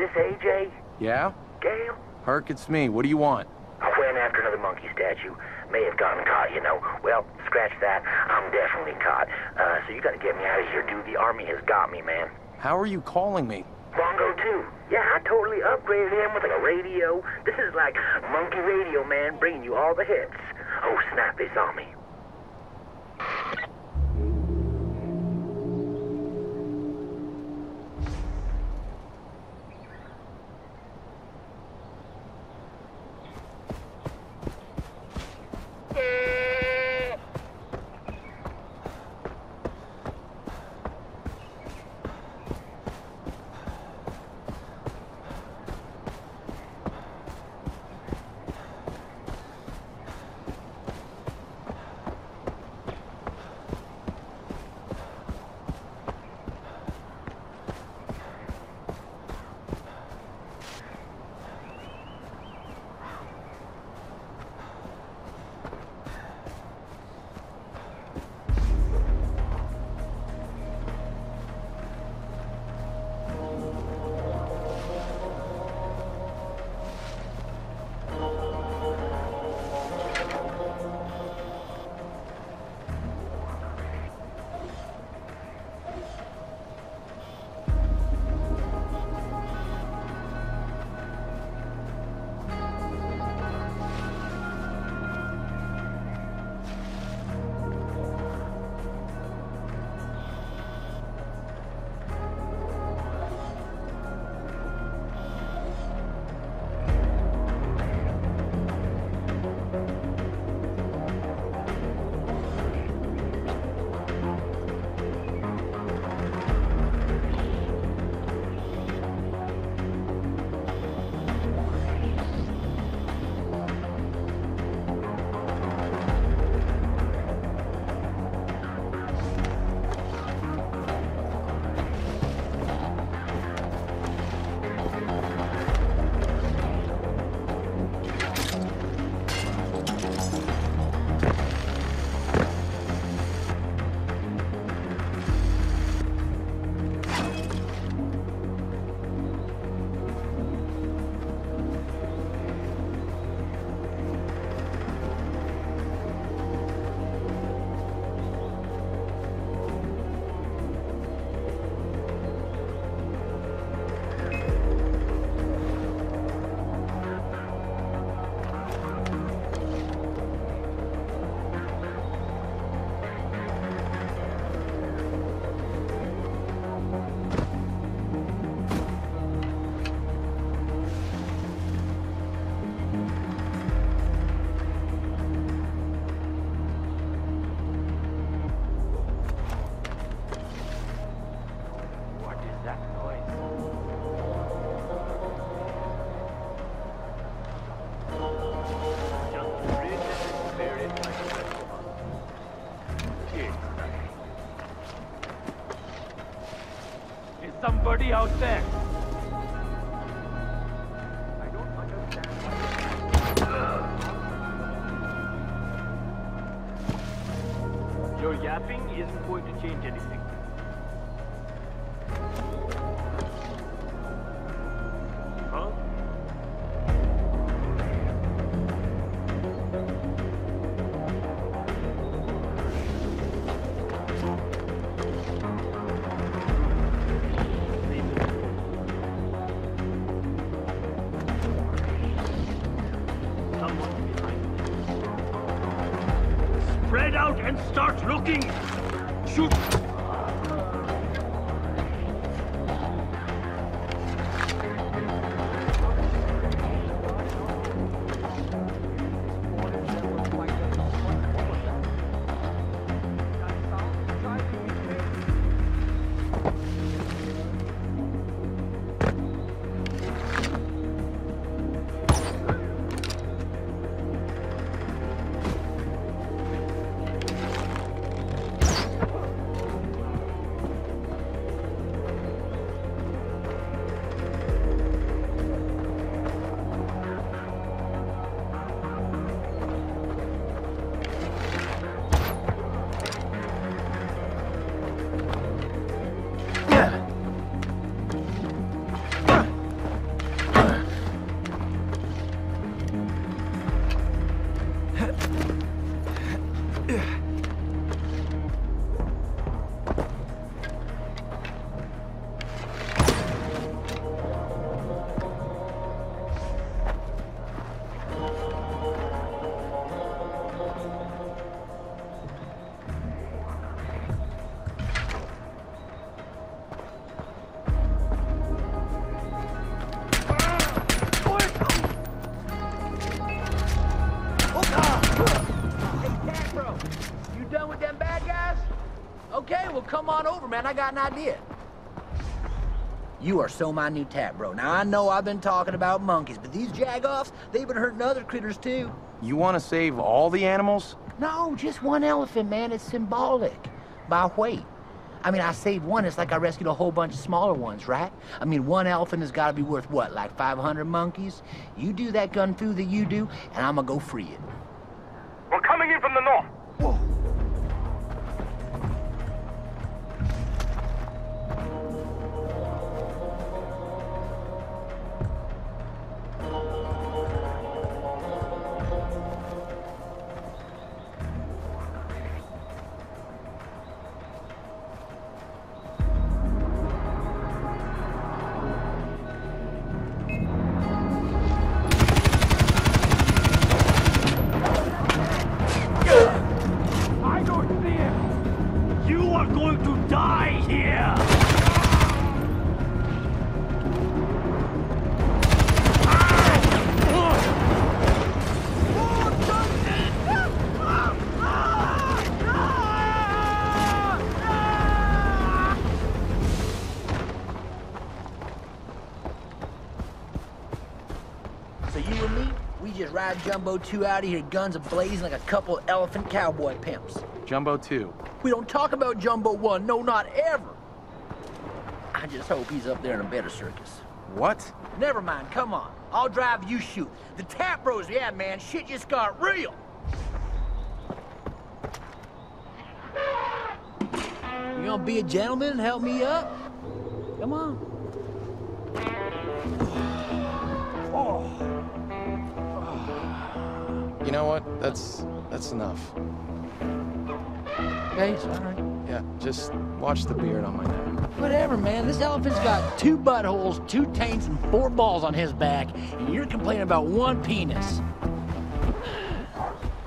this AJ? Yeah? Gale? Hurk, it's me. What do you want? I went after another monkey statue. May have gotten caught, you know. Well, scratch that. I'm definitely caught. Uh, so you gotta get me out of here, dude. The army has got me, man. How are you calling me? Bongo 2. Yeah, I totally upgraded him with like a radio. This is like monkey radio, man, bringing you all the hits. Oh, snap, they saw me. Somebody out there? Your yapping isn't going to change anything. Out and start looking! Shoot! Got an idea. You are so my new tap, bro. Now I know I've been talking about monkeys, but these jagoffs, they've been hurting other critters too. You want to save all the animals? No, just one elephant, man. It's symbolic. By weight. I mean, I saved one. It's like I rescued a whole bunch of smaller ones, right? I mean, one elephant has got to be worth what, like 500 monkeys? You do that gun through that you do, and I'm gonna go free it. We're coming in from the north. Jumbo 2 out of here, guns a-blazing like a couple elephant cowboy pimps. Jumbo 2. We don't talk about Jumbo 1, no, not ever. I just hope he's up there in a better circus. What? Never mind, come on. I'll drive, you shoot. The Tap Bros, yeah, man, shit just got real. You gonna be a gentleman and help me up? Come on. Oh. You know what? That's that's enough. Okay, it's all right. Yeah, just watch the beard on my neck. Whatever, man. This elephant's got two buttholes, two taints, and four balls on his back, and you're complaining about one penis.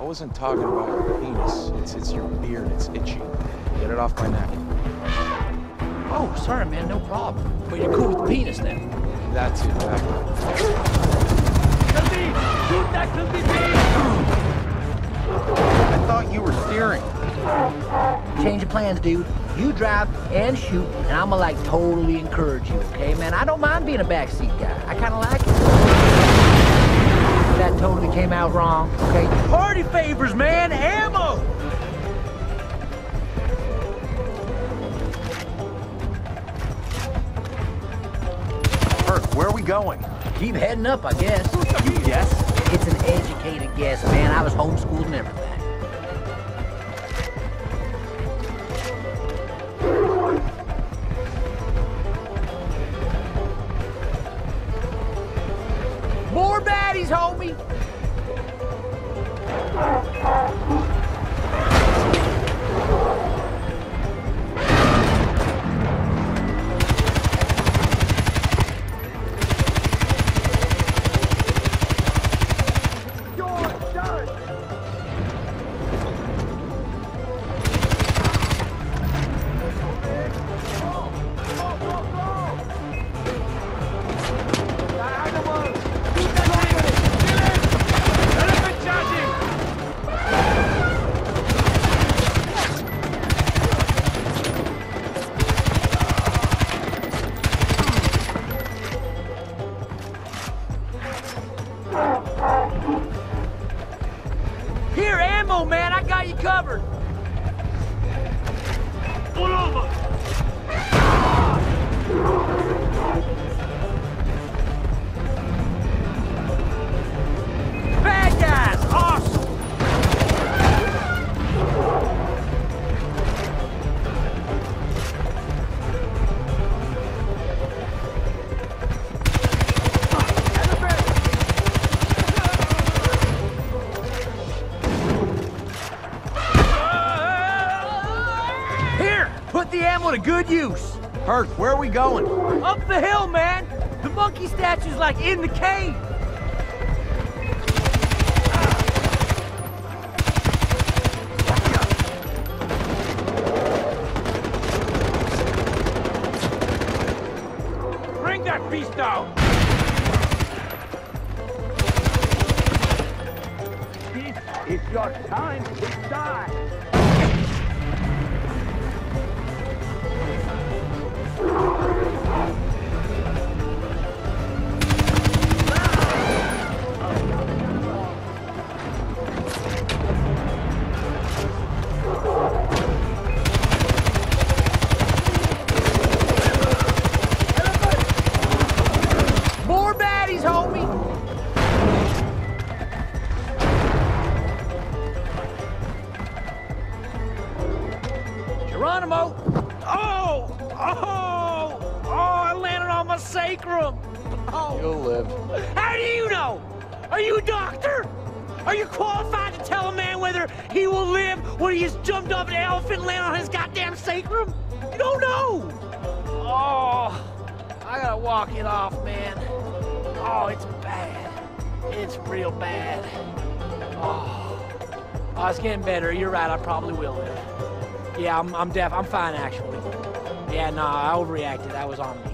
I wasn't talking about your penis. It's it's your beard. It's itchy. Get it off my neck. Oh, sorry, man. No problem. But you're cool with the penis then. That too. That. I thought you were steering. Change of plans, dude. You drive and shoot, and I'ma like totally encourage you, okay, man? I don't mind being a backseat guy. I kinda like it. That totally came out wrong, okay? Party favors, man! Ammo! Bert, where are we going? Keep heading up, I guess. You guess? It's an educated guess, man. I was homeschooled and everything. Covered. To good use. Bert, where are we going? Up the hill, man. The monkey statue's like in the cave. Bring that beast down. It's your time to die. Are you qualified to tell a man whether he will live when he has jumped off an elephant and landed on his goddamn sacrum? You don't know! Oh, I gotta walk it off, man. Oh, it's bad. It's real bad. Oh, oh it's getting better. You're right, I probably will live. Yeah, I'm, I'm deaf. I'm fine, actually. Yeah, no, I overreacted. That was on me.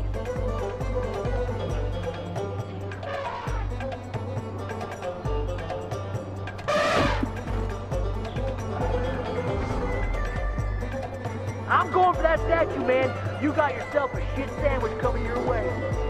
For that statue, man. You got yourself a shit sandwich coming your way.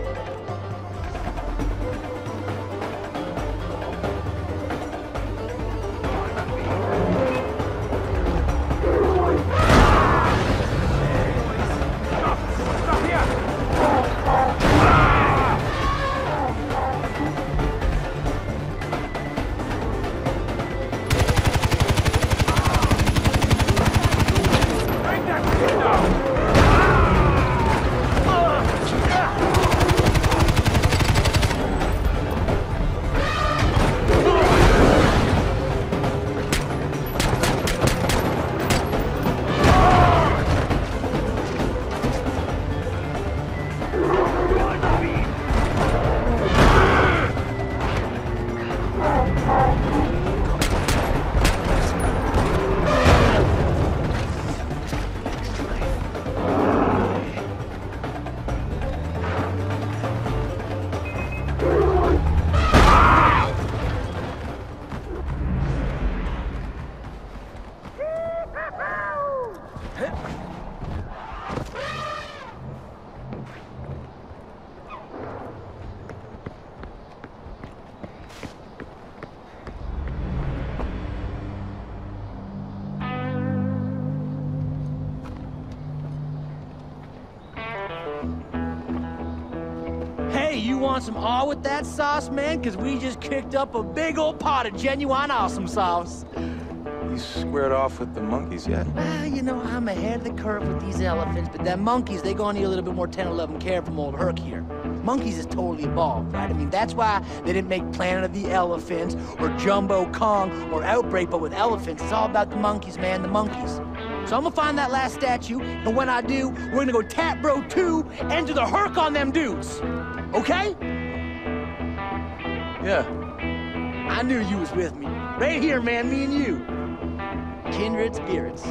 Want some awe with that sauce, man? Because we just kicked up a big old pot of genuine awesome sauce. You squared off with the monkeys yet? Well, you know, I'm ahead of the curve with these elephants, but them monkeys, they gonna need a little bit more 10 11 care from old Hurk here. Monkeys is totally evolved, right? I mean, that's why they didn't make Planet of the Elephants or Jumbo Kong or Outbreak, but with elephants, it's all about the monkeys, man, the monkeys. So I'm gonna find that last statue, and when I do, we're gonna go Tap Bro 2 and do the Hurk on them dudes. Okay? Yeah. I knew you was with me. Right here, man, me and you. Kindred spirits.